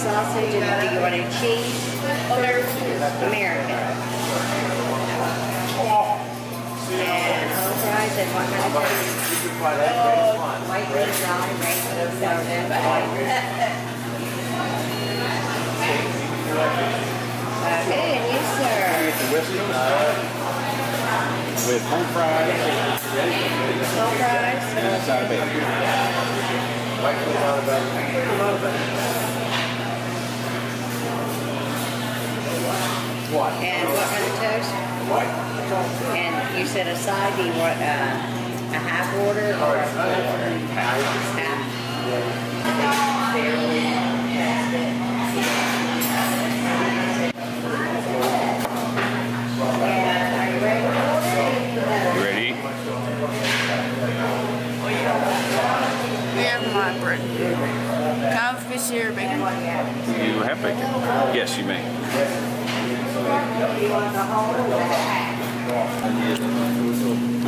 sausage, and do you want in cheese? American. And home fries and what kind of cheese? White bread, rye, rainbow, sourdough. Okay, and you, sir? With home fries Home fries? and a side of bacon. And what kind of toast? And you said a side, do you want uh, a half order or a full order? Half. And are you ready to order? You ready? We have my bread. Can I have a piece of your bacon? You have bacon. Yes, you may.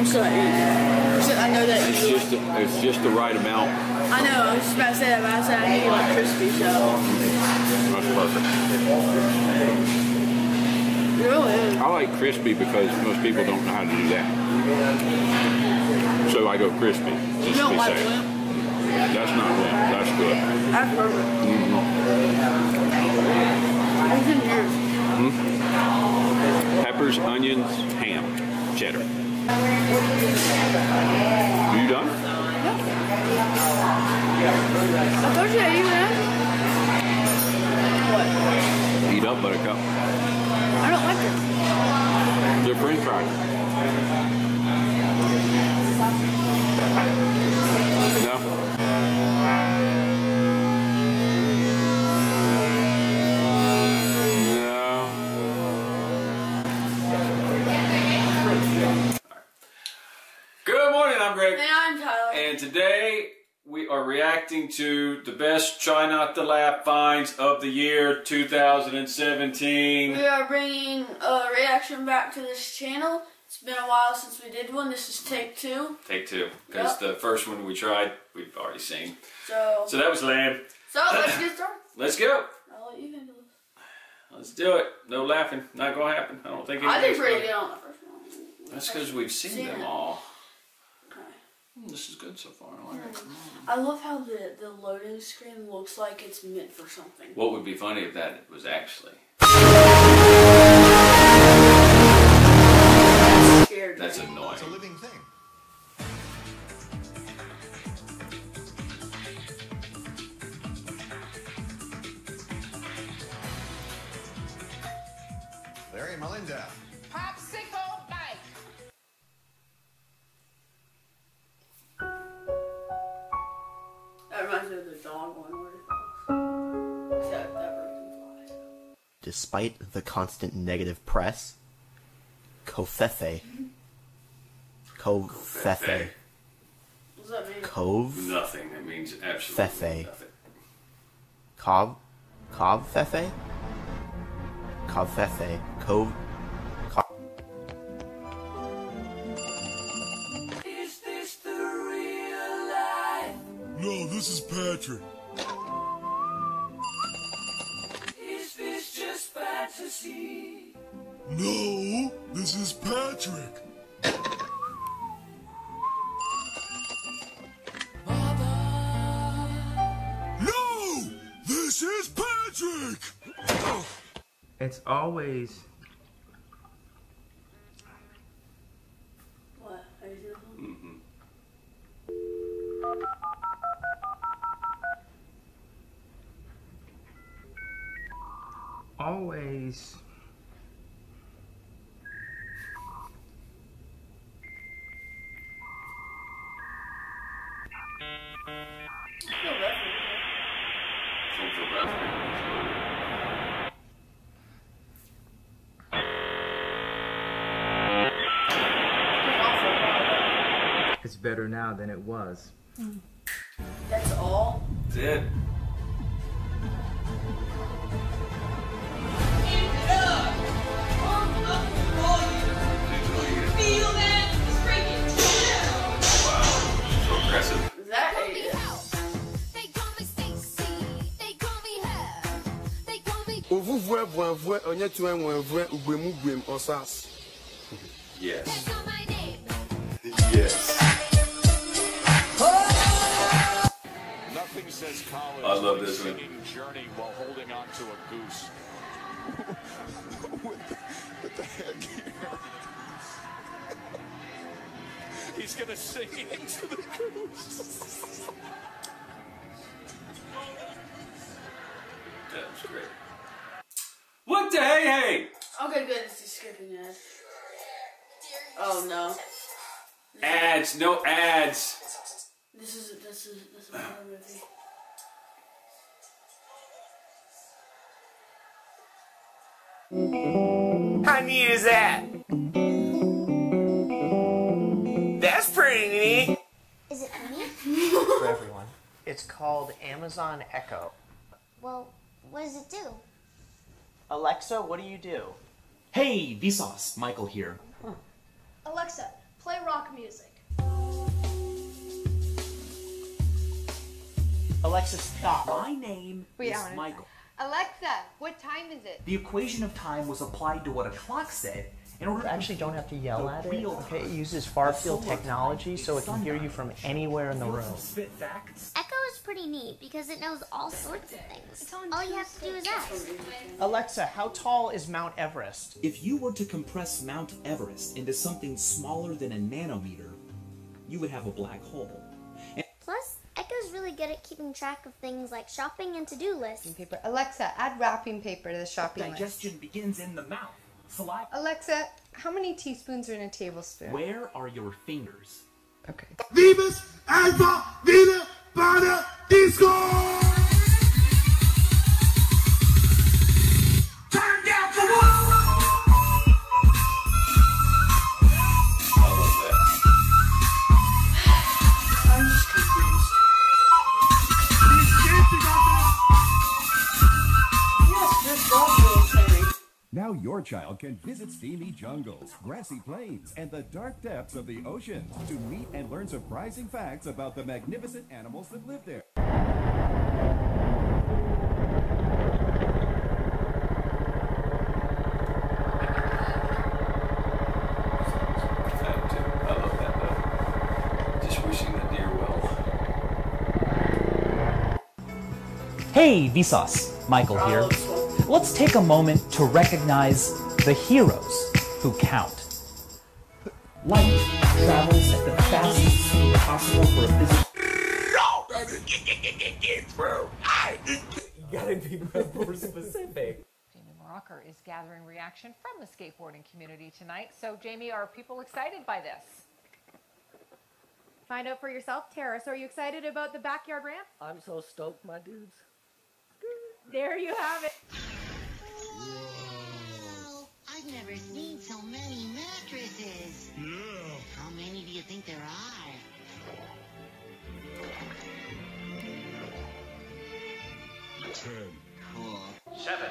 I'm still not eating. So I know that It's just it's just the right amount. I know. I was just about to say that, but I said I need like crispy, so. That's perfect. It really is. I like crispy because most people don't know how to do that. So I go crispy. Just to don't be like safe. That's not limp. That's good. That's perfect. What's cheddar. You done? I told you that you had. What? Eat up, buttercup. I don't like it. They're french fries. And today we are reacting to the best Try Not to Laugh finds of the year 2017. We are bringing a reaction back to this channel. It's been a while since we did one. This is take two. Take two, because Yep. the first one we tried, we've already seen. So, So that was lame. so let's get started. Let's go. I'll let you handle this. Let's do it. No laughing. Not gonna happen. I don't think I did pretty good on the first one. That's because we've seen, Seen them it. all. Okay. Hmm, This is good so far. I like it. I love how the, the loading screen looks like it's meant for something. What would be funny if that was actually? That scared That's me. annoying. It's a living thing. Larry and Melinda. Despite the constant negative press, covfefe. covfefe. What does that mean? Cove? Nothing. It means absolutely Fefe. nothing. Cob? Cob Fefe? Cob Fefe. Cove? Cob. No, this is Patrick. It's always What? Are you doing something? Mm-hmm. always I feel bad for you. Better now than it was. That's all? That's it. Wow. So aggressive. Is that a... They call me Stacy. They call me her. Ovuvue vuevue onye tue nwevue ugbem ugbem osas. Yes. Yes. Nothing says college I love like this one. Journey while holding on to a goose. what the heck here? He's gonna sing into the goose. That was great. What the hey hey? Okay, good. It's just skipping ahead. Oh no. Ads, no ads. This is this is this is another movie. How neat is that? That's pretty neat. Is it for me? for everyone. It's called Amazon Echo. Well, what does it do? Alexa, what do you do? Hey, Vsauce, Michael here. Alexa, play rock music. Alexa, stop. My name Wait, is Michael. Alexa, what time is it? The equation of time was applied to what a clock said in order You to actually don't have to yell at it. Okay, it uses far field technology so it can hear you from anywhere in the You room. spit facts? Echo is pretty neat because it knows all sorts of things. All you have to do is ask. Alexa, how tall is Mount Everest? If you were to compress Mount Everest into something smaller than a nanometer, you would have a black hole. And Plus, Echo's really good at keeping track of things like shopping and to-do lists. Paper. Alexa, add wrapping paper to the shopping list. Digestion begins in the mouth. Saliva. Alexa, how many teaspoons are in a tablespoon? Where are your fingers? Okay. Venus Alpha Vina Bada Disco! Your child can visit steamy jungles, grassy plains, and the dark depths of the ocean to meet and learn surprising facts about the magnificent animals that live there. That too. I love that though. Just wishing the deer well. Hey, Vsauce, Michael here. Let's take a moment to recognize the heroes who count. Light travels at the fastest speed possible for a physical. You gotta be more specific. Jamie Morocker is gathering reaction from the skateboarding community tonight. So, Jamie, are people excited by this? Find out for yourself, Terrace. Are you excited about the backyard ramp? I'm so stoked, my dudes. There you have it. Whoa, I've never seen so many mattresses. Yeah. How many do you think there are? Ten. Cool. Seven,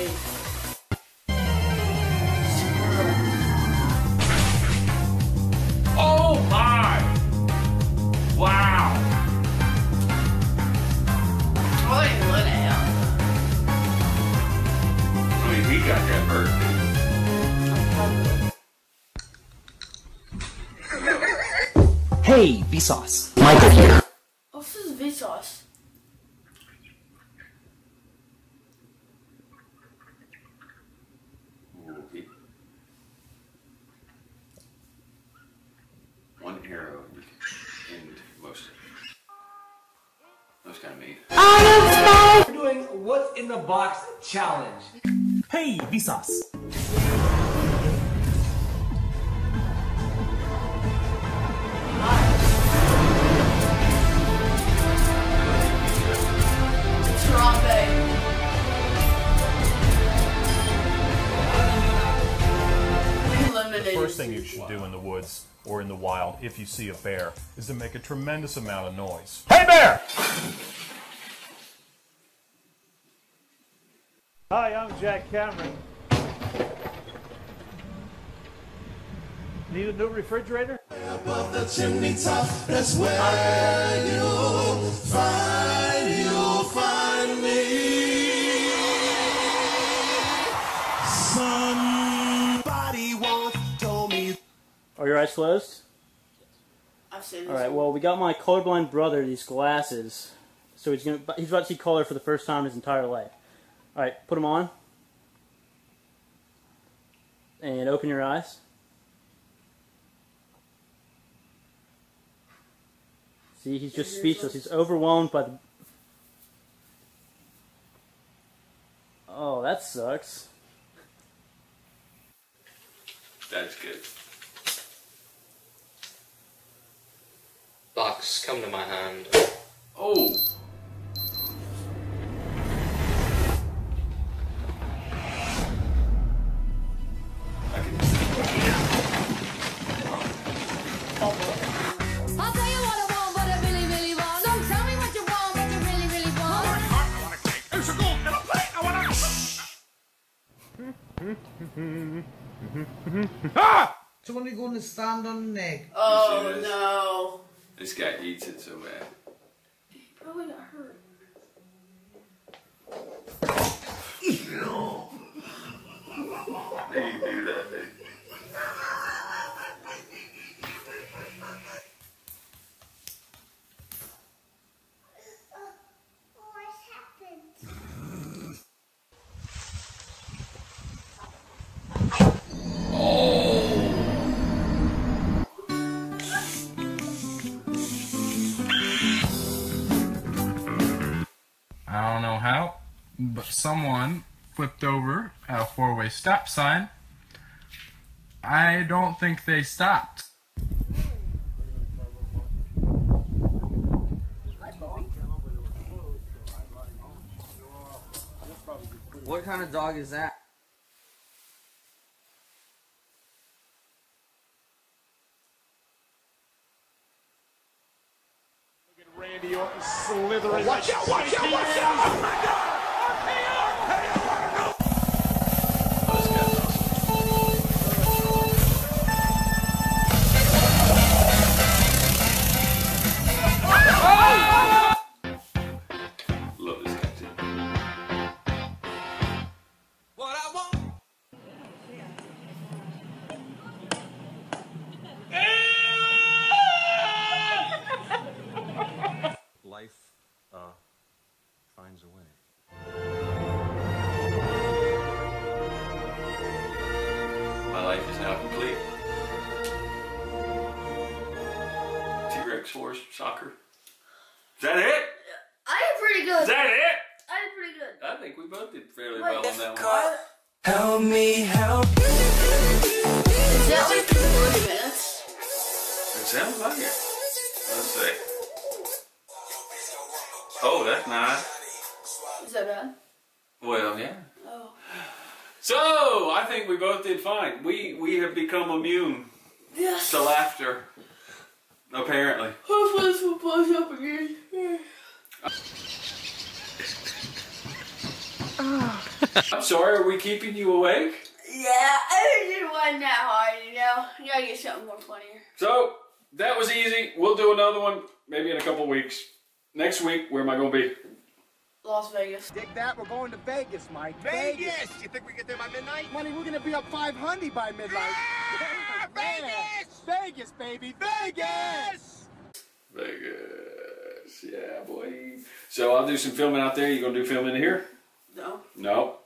That's. Oh my! Wow! Oh, they let it. I mean, he got that bird. Hey, Vsauce, Michael here. in the box challenge. Hey, Vsauce. The first thing you should do in the woods or in the wild if you see a bear is to make a tremendous amount of noise. Hey, bear! Hi, I'm Jack Cameron. Need a new refrigerator? Above the chimney top, that's where you'll find, you'll find me. Somebody once told me. Are your eyes closed? I've seen this. All right. Well, we got my colorblind brother these glasses, so he's gonna he's about to see color for the first time in his entire life. All right, put them on, and open your eyes. See, he's just speechless. He's overwhelmed by the. Oh, that sucks. That's good. Box, come to my hand. Oh. Ah! So when are going to stand on the neck? Oh no. This guy eats it so bad. Probably got hurt. Someone flipped over at a four way stop sign. I don't think they stopped. What kind of dog is that? Randy Orton slithering. Watch out, watch out, watch out! Oh my God! Is that bad? Well, yeah. Oh. So I think we both did fine. We we have become immune Yes. to laughter. Apparently. Hopefully this will push up again. I'm sorry. Are we keeping you awake? Yeah, I didn't want that hard, you know. You gotta get something more funnier. So that was easy. We'll do another one maybe in a couple weeks. Next week, where am I going to be? Las Vegas. Dig that, we're going to Vegas, Mike. Vegas! You think we get there by midnight? Money, we're gonna be up 500 by midnight. Vegas! Vegas, baby, Vegas! Vegas. Yeah, boy. So I'll do some filming out there. You gonna do filming here? No. No.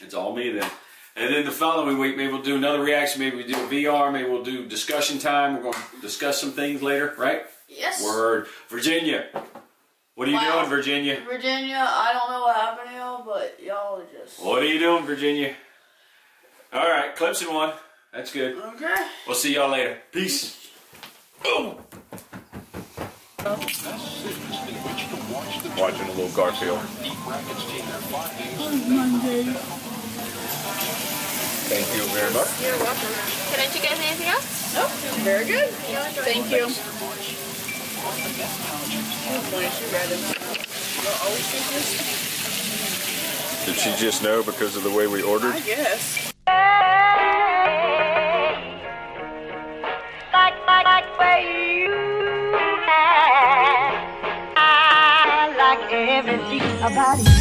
It's all me then. And then the following week, maybe we'll do another reaction. Maybe we do a VR. Maybe we'll do discussion time. We're going to discuss some things later, right? Yes. Word. Virginia. What are you Wow. doing, Virginia? Virginia, I don't know what happened to y'all, but y'all are just. What are you doing, Virginia? All right, Clemson won. That's good. Okay. We'll see y'all later. Peace. Boom. Watching a little Garfield. Monday. Thank you very very much. You're welcome. Can I let you guys anything else? Nope. Very good. Thank you. Did she just know because of the way we ordered? I guess. Like, like, like where you at. I like everything about you.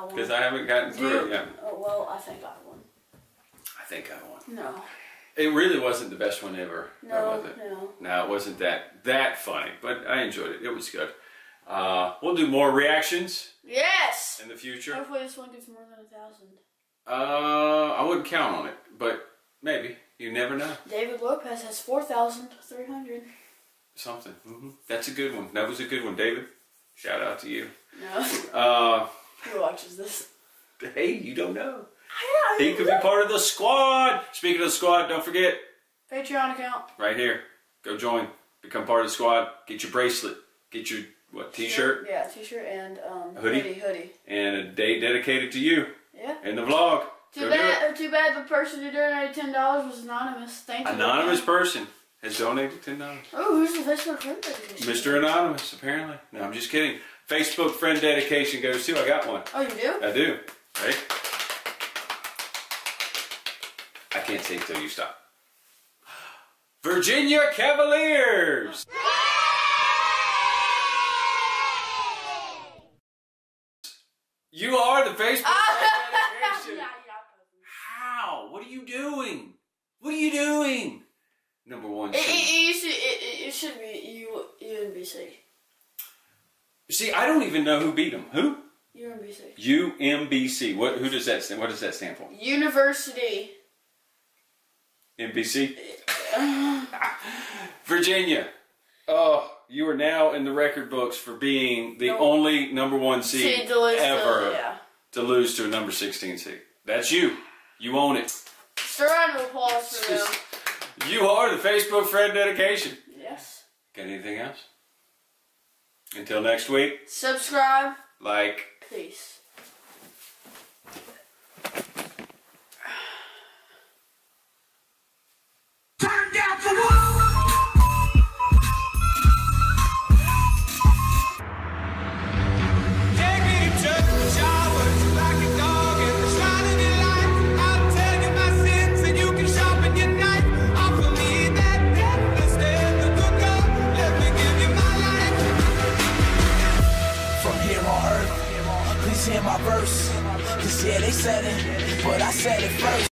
I won. Because I haven't gotten through it yet. Oh, well, I think I won. I think I won. No. It really wasn't the best one ever. No, was it? no. No, it wasn't that that funny, but I enjoyed it. It was good. Uh, we'll do more reactions Yes! in the future. Hopefully this one gets more than a thousand. Uh, I wouldn't count on it, but maybe. You never know. David Lopez has 4,300. Something. hmm That's a good one. That was a good one, David. Shout out to you. No. Uh, Who watches this? hey, you don't know. I don't He could be part of the squad. Speaking of the squad, don't forget, Patreon account. right here, go join. Become part of the squad. Get your bracelet. Get your, what, t-shirt? Yeah, t-shirt and um, A hoodie? hoodie. Hoodie. And a day dedicated to you. Yeah. In the vlog. Too Go bad. Too bad the person who donated ten dollars was anonymous. Thank you. Anonymous person has donated $10. Oh, who's the Facebook friend? Mr. Anonymous, apparently. No, I'm just kidding. Facebook friend dedication goes to, I got one. Oh, you do? I do. Right? I can't say until you stop. Virginia Cavaliers! You are the Facebook friend dedication. How? What are you doing? What are you doing? Number one It, it, it, to, it, it, should be U, UMBC. See, I don't even know who beat them. Who? UMBC. UMBC. What? Who does that stand? What does that stand for? University. NBC. Virginia. Oh, you are now in the record books for being the No. only number one seed Seed to ever yeah. to lose to a number 16 seed. That's you. You own it. Round of applause for them. You are the Facebook friend dedication. Yes. Got anything else? Until next week. Subscribe. Like. Peace. Yeah, they said it, but I said it first.